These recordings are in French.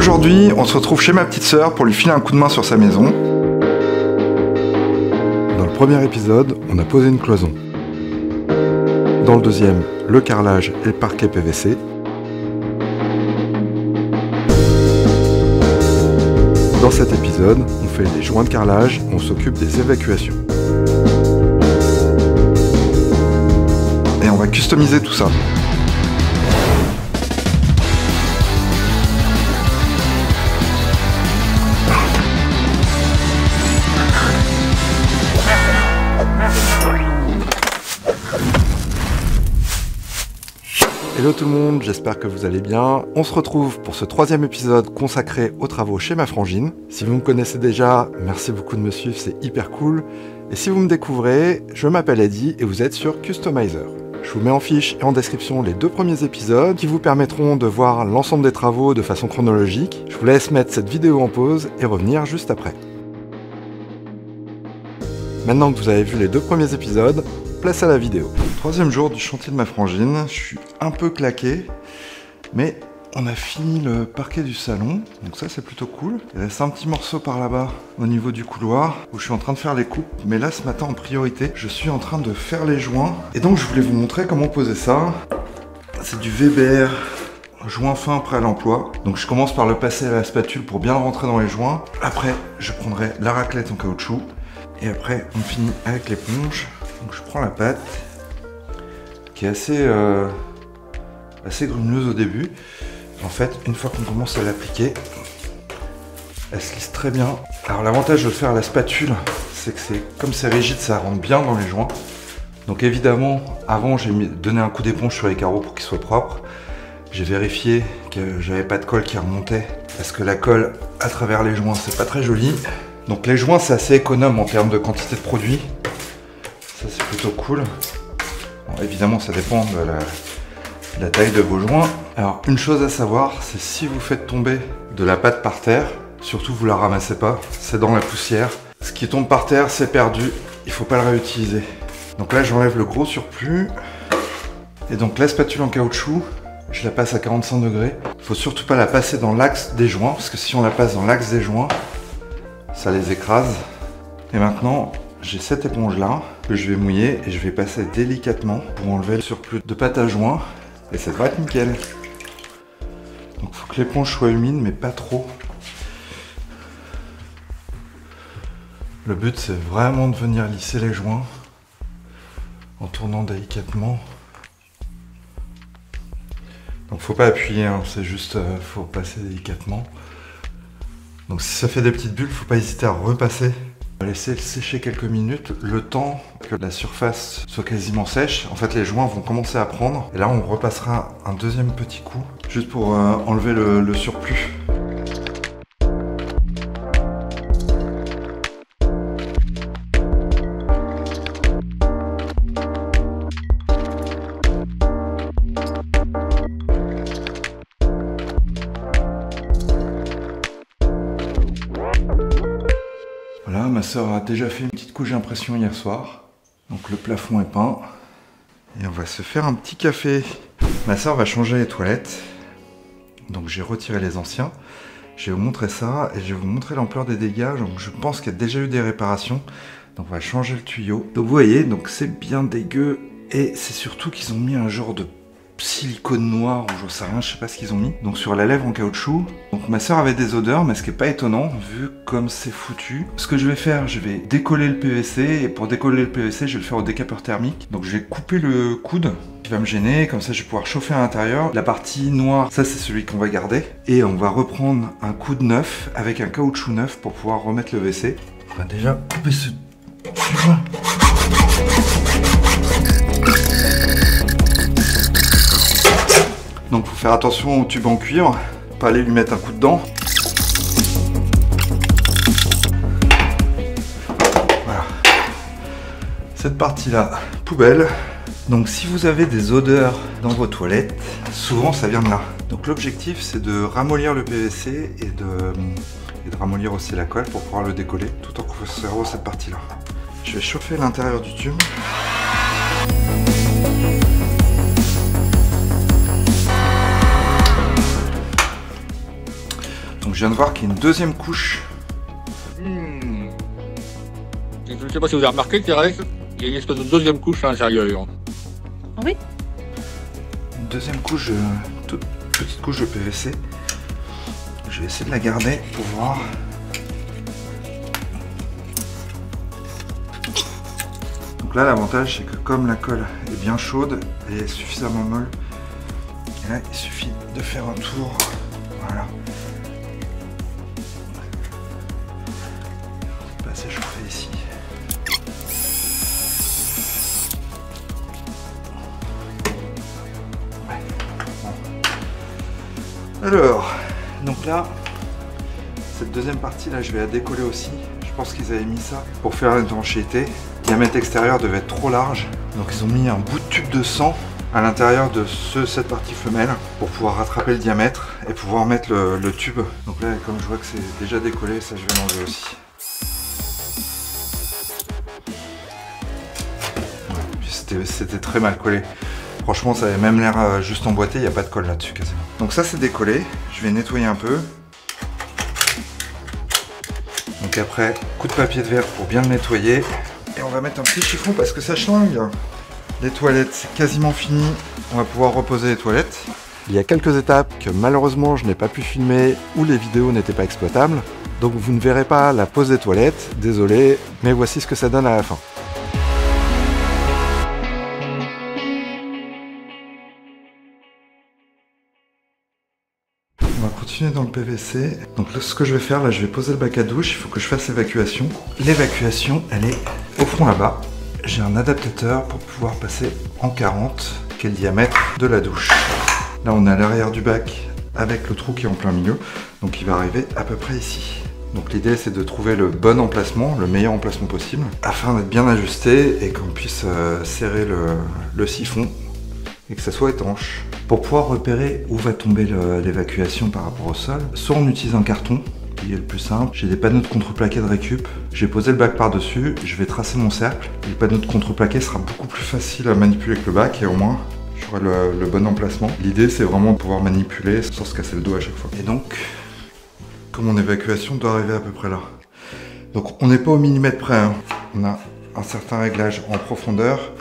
Aujourd'hui, on se retrouve chez ma petite sœur pour lui filer un coup de main sur sa maison. Dans le premier épisode, on a posé une cloison. Dans le deuxième, le carrelage et le parquet PVC. Dans cet épisode, on fait les joints de carrelage, on s'occupe des évacuations. Et on va customiser tout ça. Hello tout le monde, j'espère que vous allez bien. On se retrouve pour ce troisième épisode consacré aux travaux chez ma frangine. Si vous me connaissez déjà, merci beaucoup de me suivre, c'est hyper cool. Et si vous me découvrez, je m'appelle Eddie et vous êtes sur Customizer. Je vous mets en fiche et en description les deux premiers épisodes qui vous permettront de voir l'ensemble des travaux de façon chronologique. Je vous laisse mettre cette vidéo en pause et revenir juste après. Maintenant que vous avez vu les deux premiers épisodes, place à la vidéo. Troisième jour du chantier de ma frangine, je suis un peu claqué, mais on a fini le parquet du salon, donc ça c'est plutôt cool. Il reste un petit morceau par là-bas au niveau du couloir où je suis en train de faire les coupes, mais là ce matin en priorité, je suis en train de faire les joints. Et donc je voulais vous montrer comment poser ça. C'est du Weber joint fin prêt à l'emploi. Donc je commence par le passer à la spatule pour bien le rentrer dans les joints. Après, je prendrai la raclette en caoutchouc. Et après, on finit avec l'éponge. Je prends la pâte qui est assez, euh, grumeleuse au début. En fait, une fois qu'on commence à l'appliquer, elle se lisse très bien. Alors l'avantage de faire la spatule, c'est que c'est comme c'est rigide, ça rentre bien dans les joints. Donc évidemment, avant j'ai donné un coup d'éponge sur les carreaux pour qu'ils soient propres. J'ai vérifié que j'avais pas de colle qui remontait parce que la colle à travers les joints c'est pas très joli. Donc les joints c'est assez économe en termes de quantité de produit. Ça c'est plutôt cool évidemment, ça dépend de la, taille de vos joints. Alors, une chose à savoir, c'est si vous faites tomber de la pâte par terre, surtout vous la ramassez pas, c'est dans la poussière. Ce qui tombe par terre, c'est perdu, il faut pas le réutiliser. Donc là, j'enlève le gros surplus. Et donc la spatule en caoutchouc, je la passe à 45 degrés. Il faut surtout pas la passer dans l'axe des joints, parce que si on la passe dans l'axe des joints, ça les écrase. Et maintenant, j'ai cette éponge là je vais mouiller et je vais passer délicatement pour enlever le surplus de pâte à joint et ça devrait être nickel. Donc faut que l'éponge soit humide mais pas trop. Le but c'est vraiment de venir lisser les joints en tournant délicatement. Donc faut pas appuyer, hein, c'est juste euh, faut passer délicatement. Donc si ça fait des petites bulles, faut pas hésiter à repasser va laisser sécher quelques minutes, le temps que la surface soit quasiment sèche. En fait, les joints vont commencer à prendre. Et là, on repassera un deuxième petit coup, juste pour euh, enlever le surplus. Ma soeur a déjà fait une petite couche d'impression hier soir. Donc le plafond est peint. Et on va se faire un petit café. Ma soeur va changer les toilettes. Donc j'ai retiré les anciens. Je vais vous montrer ça et je vais vous montrer l'ampleur des dégâts. Donc je pense qu'il y a déjà eu des réparations. Donc on va changer le tuyau. Donc vous voyez, donc c'est bien dégueu. Et c'est surtout qu'ils ont mis un genre de silicone noir ou j'en sais rien, je sais pas ce qu'ils ont mis. Donc sur la lèvre en caoutchouc. Donc ma soeur avait des odeurs, mais ce qui est pas étonnant vu comme c'est foutu. Ce que je vais faire, je vais décoller le PVC et pour décoller le PVC, je vais le faire au décapeur thermique. Donc je vais couper le coude qui va me gêner, comme ça je vais pouvoir chauffer à l'intérieur. La partie noire, ça c'est celui qu'on va garder. Et on va reprendre un coude neuf avec un caoutchouc neuf pour pouvoir remettre le WC. On va déjà couper ce Donc faut faire attention au tube en cuivre, pas aller lui mettre un coup dedans. Voilà. Cette partie-là, poubelle. Donc si vous avez des odeurs dans vos toilettes, souvent ça vient de là. Donc l'objectif c'est de ramollir le PVC et de, ramollir aussi la colle pour pouvoir le décoller tout en conservant cette partie-là. Je vais chauffer l'intérieur du tube. Donc je viens de voir qu'il y a une deuxième couche. Hmm. Je ne sais pas si vous avez remarqué, Thérèse, il y a une espèce de deuxième couche à l'intérieur. Oui. Une deuxième couche, euh, toute petite couche de PVC. Je vais essayer de la garder pour voir. Donc là, l'avantage, c'est que comme la colle est bien chaude, elle est suffisamment molle. Et là, il suffit de faire un tour. Cette deuxième partie là, je vais la décoller aussi. Je pense qu'ils avaient mis ça pour faire l'étanchéité. Le diamètre extérieur devait être trop large. Donc ils ont mis un bout de tube de sang à l'intérieur de ce- cette partie femelle pour pouvoir rattraper le diamètre et pouvoir mettre le, le tube. Donc là, comme je vois que c'est déjà décollé, ça je vais l'enlever aussi. C'était très mal collé. Franchement, ça avait même l'air euh, juste emboîté, il n'y a pas de colle là-dessus quasiment. Donc ça, c'est décollé. Je vais nettoyer un peu. Donc après, coup de papier de verre pour bien le nettoyer. Et on va mettre un petit chiffon parce que ça chlingue. Les toilettes, c'est quasiment fini. On va pouvoir reposer les toilettes. Il y a quelques étapes que malheureusement je n'ai pas pu filmer ou les vidéos n'étaient pas exploitables. Donc vous ne verrez pas la pose des toilettes, désolé, mais voici ce que ça donne à la fin. Dans le PVC. Donc là, ce que je vais faire, là, je vais poser le bac à douche. Il faut que je fasse l'évacuation. L'évacuation, elle est au fond là-bas. J'ai un adaptateur pour pouvoir passer en 40, qui est le diamètre de la douche. Là, on à l'arrière du bac avec le trou qui est en plein milieu. Donc il va arriver à peu près ici. Donc l'idée c'est de trouver le bon emplacement, le meilleur emplacement possible, afin d'être bien ajusté et qu'on puisse euh, serrer le siphon et que ça soit étanche. Pour pouvoir repérer où va tomber l'évacuation par rapport au sol, soit on utilise un carton, qui est le plus simple. J'ai des panneaux de contreplaqué de récup. J'ai posé le bac par-dessus, je vais tracer mon cercle. Le panneau de contreplaqué sera beaucoup plus facile à manipuler que le bac et au moins j'aurai le, le bon emplacement. L'idée c'est vraiment de pouvoir manipuler sans se casser le dos à chaque fois. Et donc, comme mon évacuation doit arriver à peu près là. Donc on n'est pas au millimètre près, hein. on a un certain réglage en profondeur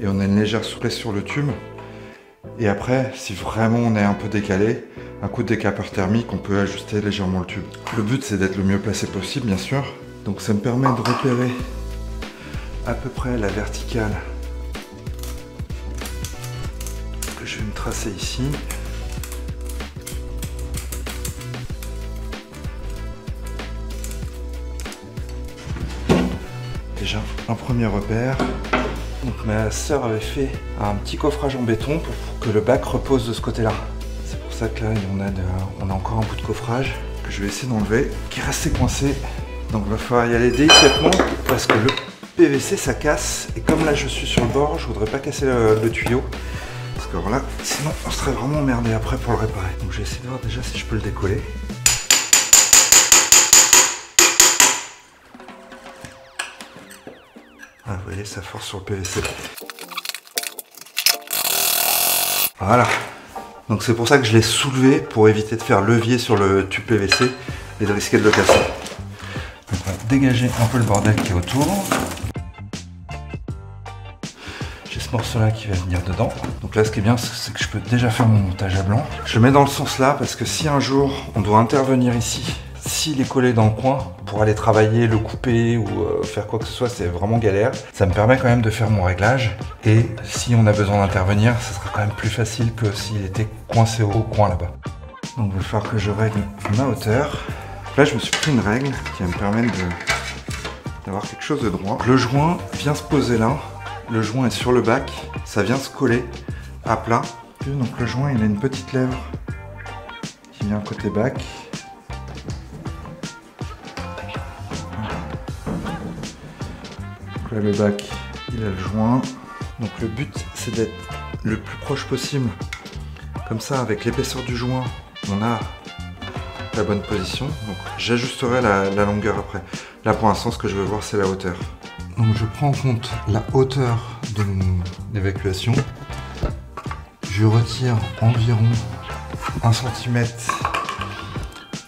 et on a une légère souplesse sur le tube. Et après, si vraiment on est un peu décalé, un coup de décapeur thermique, on peut ajuster légèrement le tube. Le but c'est d'être le mieux placé possible, bien sûr. Donc ça me permet de repérer à peu près la verticale que je vais me tracer ici. Déjà un premier repère. Donc ma sœur avait fait un petit coffrage en béton pour le bac repose de ce côté-là. C'est pour ça que là on a, encore un bout de coffrage que je vais essayer d'enlever, qui est resté coincé. Donc il va falloir y aller délicatement parce que le PVC ça casse et comme là je suis sur le bord, je voudrais pas casser le, tuyau. Parce que voilà, sinon on serait vraiment emmerdé après pour le réparer. Donc je vais essayer de voir déjà si je peux le décoller. Ah, vous voyez, ça force sur le PVC. Voilà. Donc c'est pour ça que je l'ai soulevé pour éviter de faire levier sur le tube PVC et de risquer de le casser. On va dégager un peu le bordel qui est autour. J'ai ce morceau là qui va venir dedans. Donc là ce qui est bien c'est que je peux déjà faire mon montage à blanc. Je le mets dans le sens là parce que si un jour on doit intervenir ici, s'il est collé dans le coin pour aller travailler, le couper ou euh, faire quoi que ce soit, c'est vraiment galère. Ça me permet quand même de faire mon réglage. Et si on a besoin d'intervenir, ça sera quand même plus facile que s'il était coincé au coin là-bas. Donc il va falloir que je règle ma hauteur. Là je me suis pris une règle qui va me permettre d'avoir quelque chose de droit. Le joint vient se poser là. Le joint est sur le bac. Ça vient se coller à plat. Donc le joint il a une petite lèvre qui vient côté bac. Là le bac il a le joint. Donc le but c'est d'être le plus proche possible. Comme ça avec l'épaisseur du joint on a la bonne position. Donc j'ajusterai la, longueur après. Là pour l'instant ce que je veux voir c'est la hauteur. Donc je prends en compte la hauteur de mon évacuation. Je retire environ 1 cm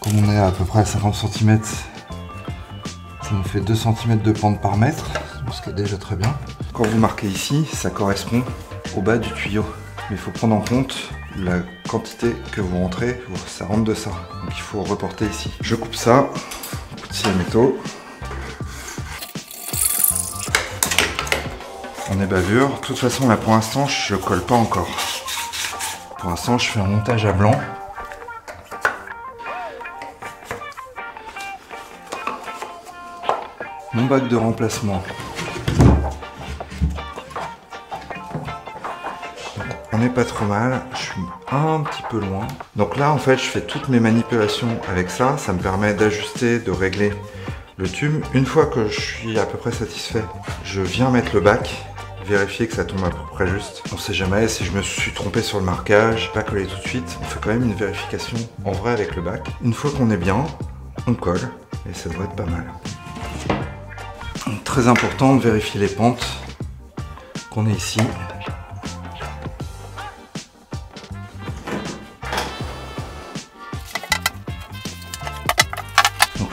Comme on est à peu près à 50 cm, ça nous fait 2 cm de pente par mètre, ce qui est déjà très bien. Quand vous marquez ici, ça correspond au bas du tuyau. Mais il faut prendre en compte la quantité que vous rentrez, ça rentre de ça. Donc il faut reporter ici. Je coupe ça, coup de métaux. On est bavure. De toute façon là pour l'instant je colle pas encore. Pour l'instant je fais un montage à blanc. Mon bac de remplacement. On n'est pas trop mal, je suis un petit peu loin. Donc là en fait je fais toutes mes manipulations avec ça, ça me permet d'ajuster, de régler le tube. Une fois que je suis à peu près satisfait, je viens mettre le bac, vérifier que ça tombe à peu près juste. On sait jamais si je me suis trompé sur le marquage, pas coller tout de suite. On fait quand même une vérification en vrai avec le bac. Une fois qu'on est bien, on colle et ça devrait être pas mal. Très important de vérifier les pentes qu'on est ici.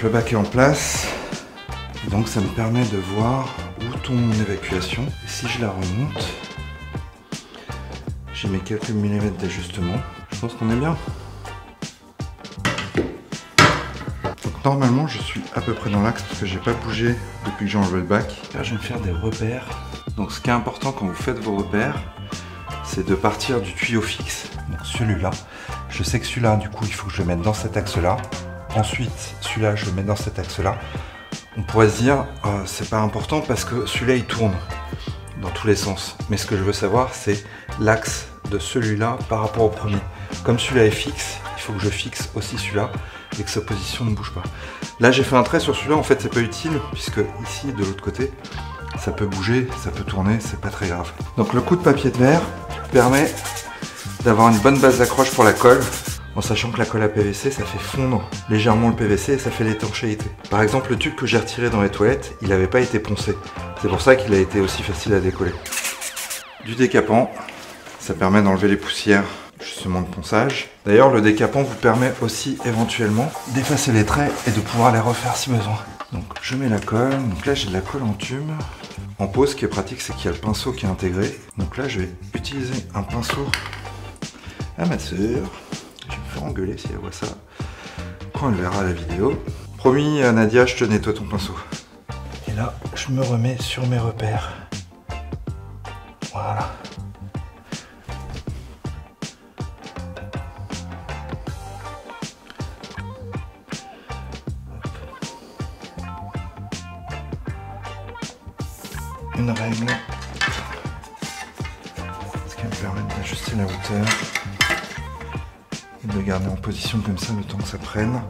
le bac est en place. Donc ça me permet de voir où tombe mon évacuation. Et si je la remonte, j'ai mes quelques millimètres d'ajustement. Je pense qu'on est bien. Normalement je suis à peu près dans l'axe parce que j'ai pas bougé depuis que j'ai enlevé le bac. Là je vais me faire des repères. Donc ce qui est important quand vous faites vos repères, c'est de partir du tuyau fixe. Donc celui-là. Je sais que celui-là, du coup, il faut que je le mette dans cet axe-là. Ensuite, celui-là, je le mets dans cet axe-là. On pourrait se dire, euh, c'est pas important parce que celui-là, il tourne dans tous les sens. Mais ce que je veux savoir, c'est l'axe de celui-là par rapport au premier. Comme celui-là est fixe, il faut que je fixe aussi celui-là et que sa position ne bouge pas. Là, j'ai fait un trait sur celui-là. En fait, c'est pas utile puisque ici, de l'autre côté, ça peut bouger, ça peut tourner, c'est pas très grave. Donc le coup de papier de verre permet d'avoir une bonne base d'accroche pour la colle en sachant que la colle à PVC, ça fait fondre légèrement le PVC et ça fait l'étanchéité. Par exemple, le tube que j'ai retiré dans les toilettes, il n'avait pas été poncé. C'est pour ça qu'il a été aussi facile à décoller. Du décapant, ça permet d'enlever les poussières justement de ponçage. D'ailleurs, le décapant vous permet aussi éventuellement d'effacer les traits et de pouvoir les refaire si besoin. Donc je mets la colle, donc là j'ai de la colle en tube. En pause, ce qui est pratique, c'est qu'il y a le pinceau qui est intégré. Donc là, je vais utiliser un pinceau amasseur engueuler si elle voit ça. Quand elle verra la vidéo. Promis, Nadia, je te nettoie ton pinceau. Et là, je me remets sur mes repères. Voilà. Comme ça le temps que ça prenne.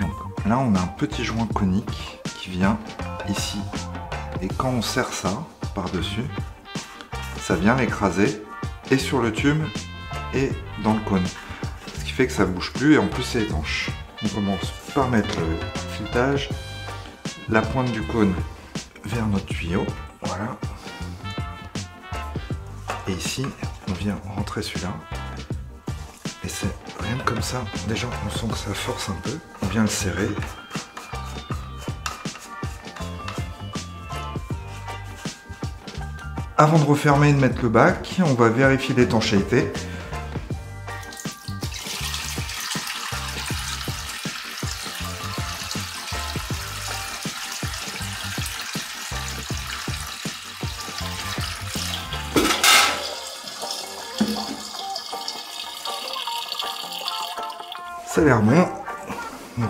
Donc là on a un petit joint conique qui vient ici. Et quand on serre ça par-dessus, ça vient l'écraser et sur le tube et dans le cône. Ce qui fait que ça bouge plus et en plus c'est étanche. On commence par mettre le filetage, la pointe du cône vers notre tuyau. Voilà. Et ici, on vient rentrer celui-là. Rien comme ça. Déjà, on sent que ça force un peu. On vient le serrer. Avant de refermer et de mettre le bac, on va vérifier l'étanchéité.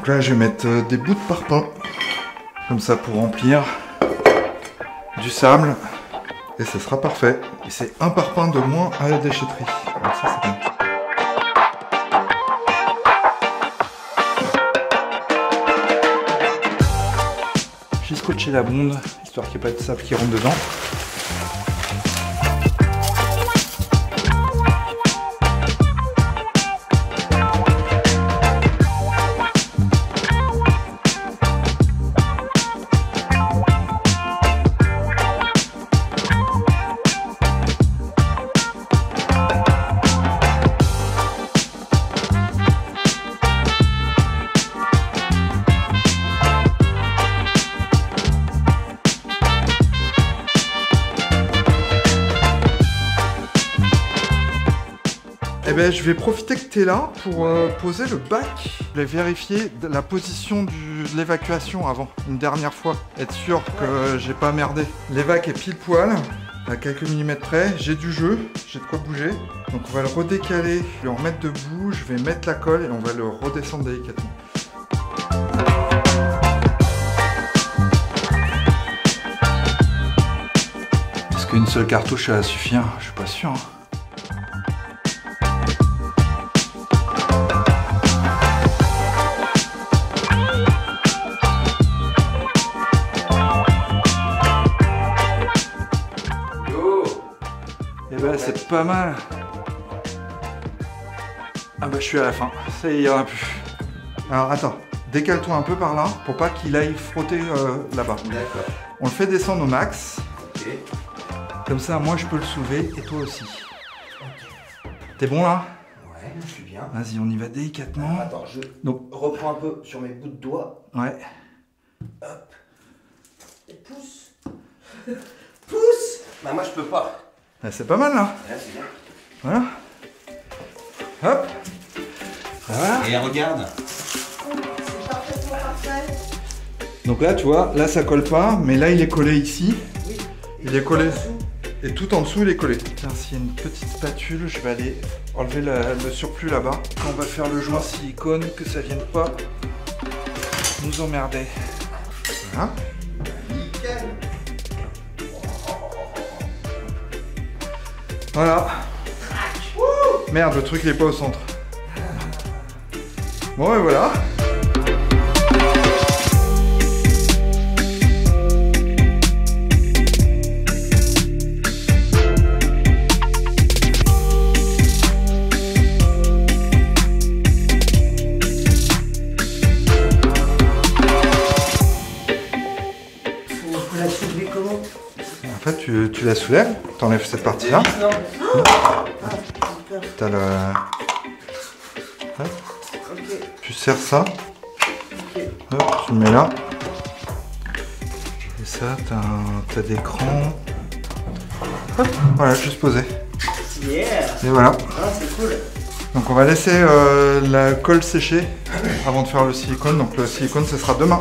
Là, je vais mettre euh, des bouts de parpaing. Comme ça pour remplir du sable. Et ce sera parfait. Et c'est un parpaing de moins à la déchetterie. Donc ça. J'ai scotché la bonde, histoire qu'il n'y ait pas de sable qui rentre dedans. Ben, je vais profiter que tu es là pour euh, poser le bac. Je vais vérifier la position du, de l'évacuation avant, une dernière fois. Être sûr que j'ai pas merdé. L'évac est pile poil, à quelques millimètres près. J'ai du jeu, j'ai de quoi bouger. Donc on va le redécaler, le remettre debout, je vais mettre la colle et on va le redescendre délicatement. Est-ce qu'une seule cartouche ça va suffire Je suis pas sûr. hein. C'est pas mal. Ah bah je suis à la fin. Ça y est, il y en a plus. Alors attends, décale-toi un peu par là pour pas qu'il aille frotter euh, là-bas. D'accord. On le fait descendre au max. Ok. Comme ça, moi je peux le soulever et toi aussi. T'es bon là? Ouais, je suis bien. Vas-y, on y va délicatement. Attends, je Donc, reprends un peu sur mes bouts de doigts. ouais. Et pousse. pousse Bah moi je peux pas. Ah, c'est pas mal là. Ouais, bien. Voilà. Hop. Voilà. Et regarde. Donc là, tu vois, là ça colle pas, mais là il est collé ici. Oui. Il est collé. Et tout en dessous, il est collé. Tiens, s'il y a une petite spatule, je vais aller enlever la- le surplus là-bas. Quand on va faire le joint silicone, que ça vienne pas nous emmerder. Voilà. Voilà. Merde, le truc il est pas au centre. Bon et voilà. Tu, tu la soulèves, t'enlèves cette partie-là. T'as le. Hop, tu serres ça. Hop, tu le mets là. Et ça, t'as un- t'as des crans. Hop, voilà, juste posé. Yeah. Et voilà. Ah, c'est cool. Donc on va laisser euh, la colle sécher avant de faire le silicone. Donc le silicone, ce sera demain.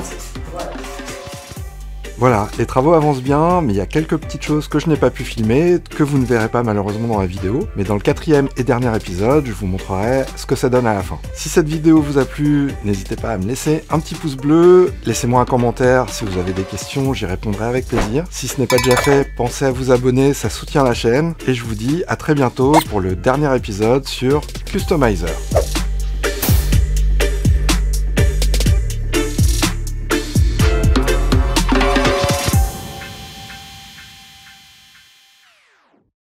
Voilà, les travaux avancent bien, mais il y a quelques petites choses que je n'ai pas pu filmer, que vous ne verrez pas malheureusement dans la vidéo. Mais dans le quatrième et dernier épisode, je vous montrerai ce que ça donne à la fin. Si cette vidéo vous a plu, n'hésitez pas à me laisser un petit pouce bleu, laissez-moi un commentaire si vous avez des questions, j'y répondrai avec plaisir. Si ce n'est pas déjà fait, pensez à vous abonner, ça soutient la chaîne. Et je vous dis à très bientôt pour le dernier épisode sur Customizer.